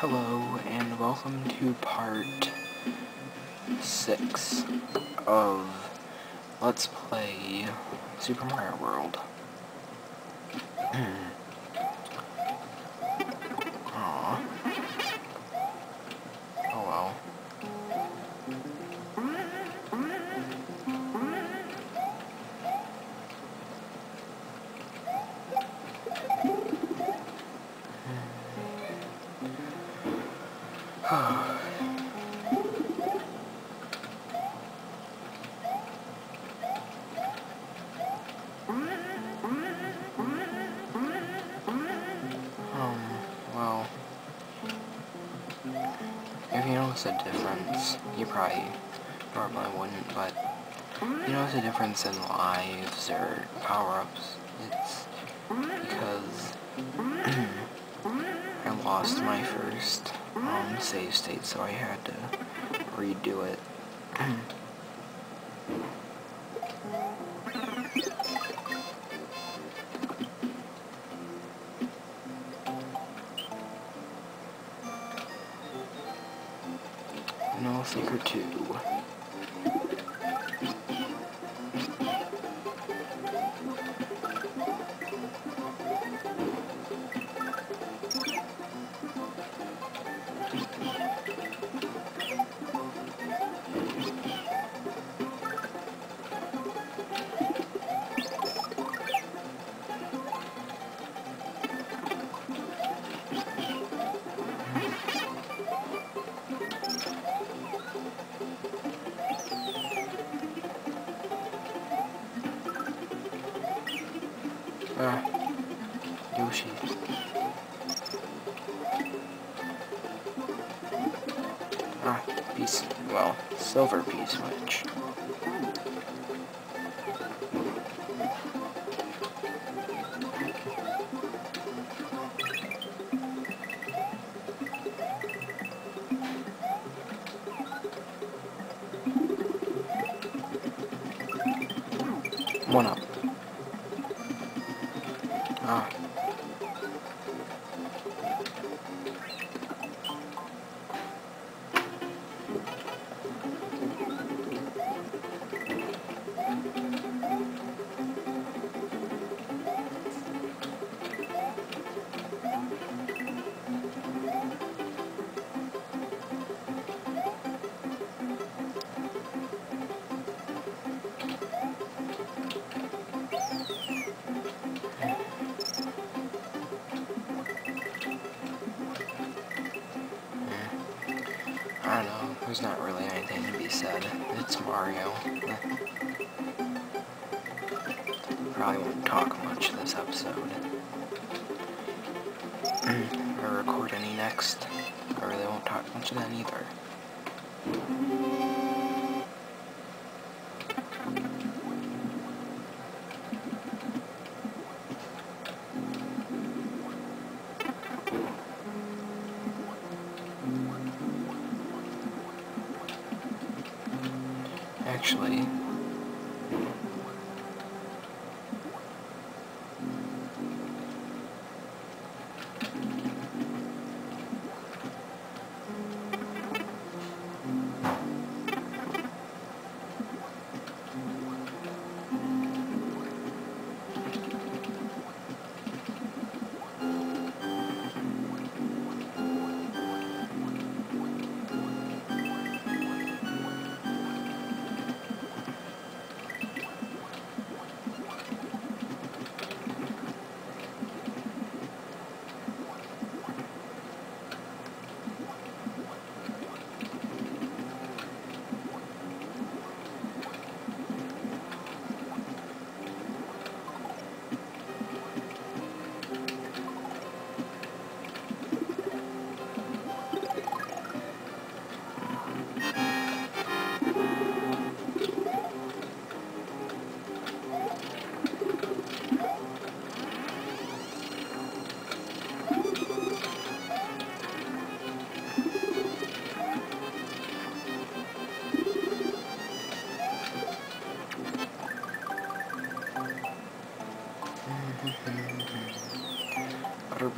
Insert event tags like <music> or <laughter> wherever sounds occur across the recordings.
Hello, and welcome to part 6 of Let's Play Super Mario World. <clears throat> Um, notice a difference, you probably normally wouldn't, but you notice a difference in lives or power-ups, it's because lost my first um, save state, so I had to redo it. <clears throat> No Seeker 2. Ah, Yoshi. Ah, piece, well, silver P-switch. One up. I don't know, there's not really anything to be said. It's Mario. Probably won't talk much this episode. or record any next. I really won't talk much then either. Actually,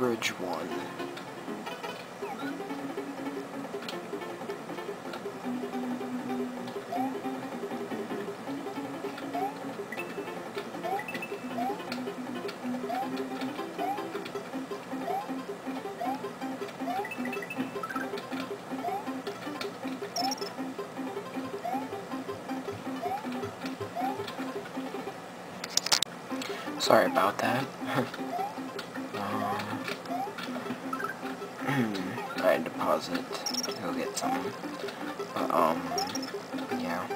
average one. Sorry about that. <laughs> Deposit. Go get some. But, um, yeah.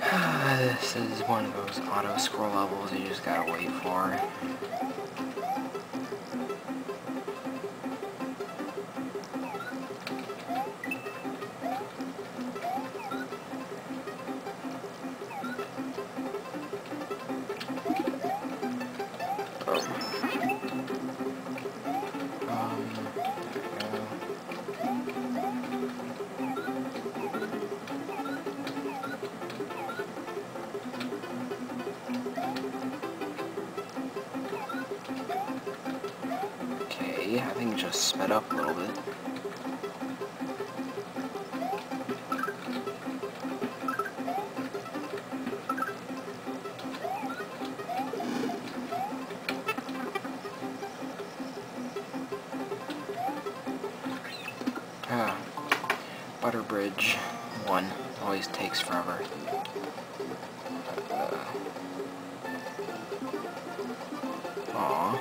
<sighs> this is one of those auto scroll levels you just gotta wait for. I think it just sped up a little bit. Ah, Butter Bridge 1 always takes forever. Uh, Aww.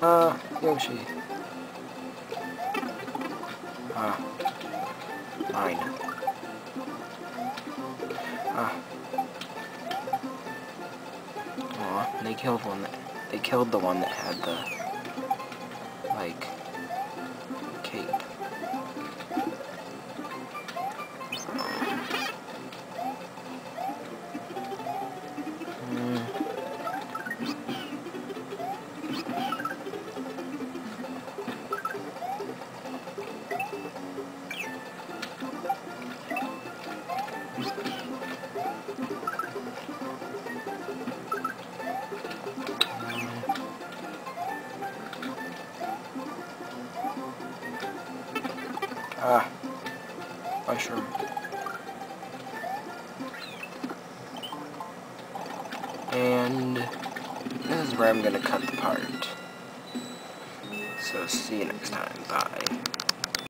Uh, Yoshi. Ah. Mine. Ah. Aw, they killed one that, they killed the one that had the, Ah, mushroom. And this is where I'm gonna cut the part. So see you next time. Bye.